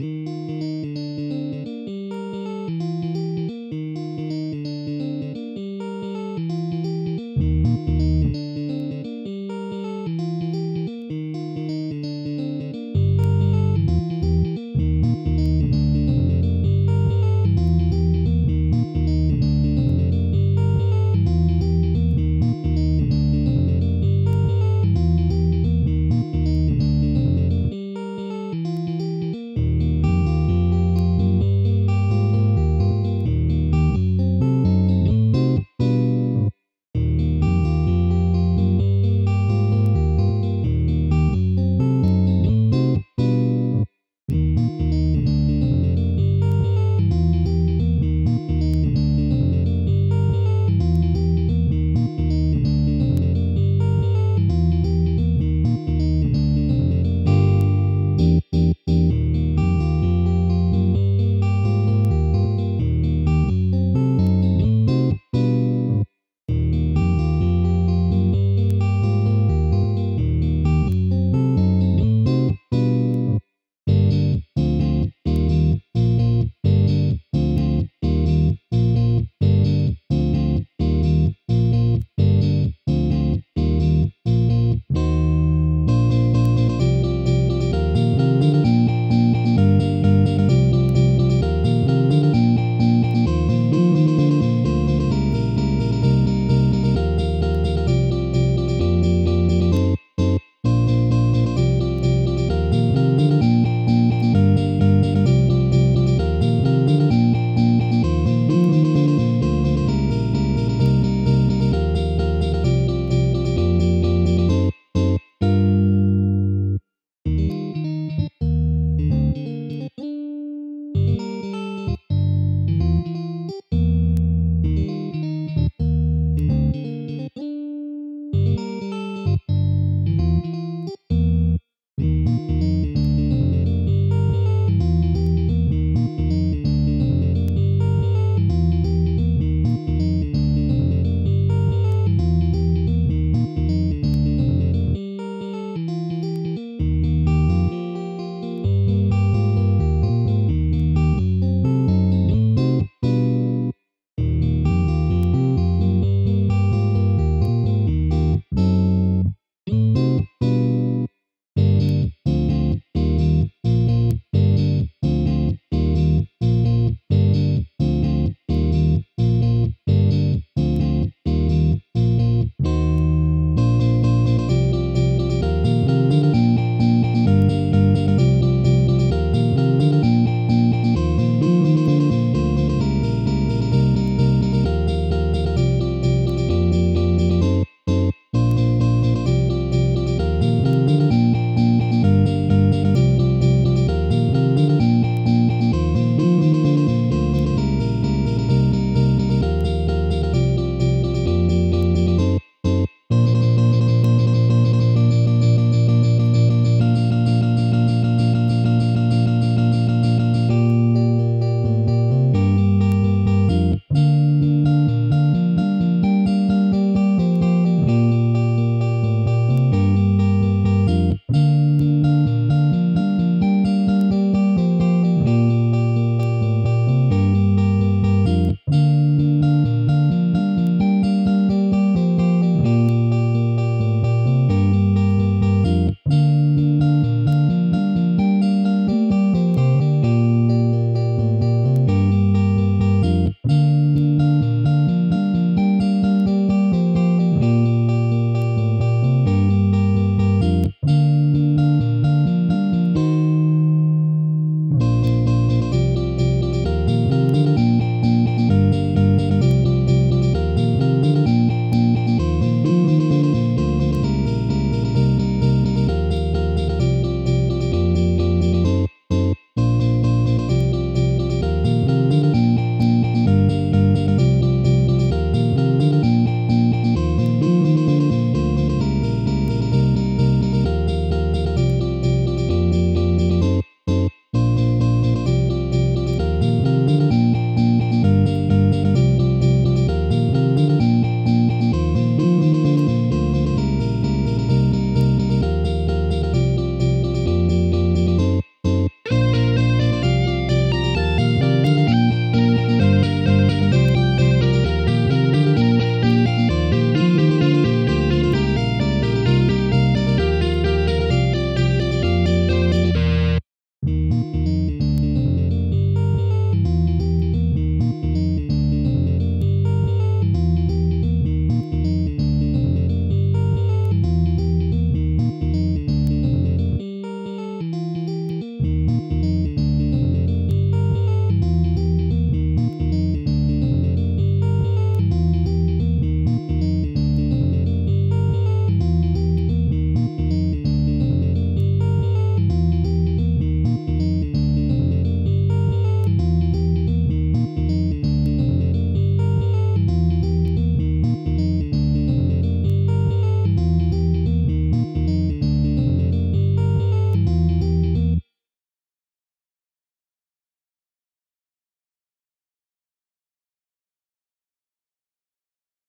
Música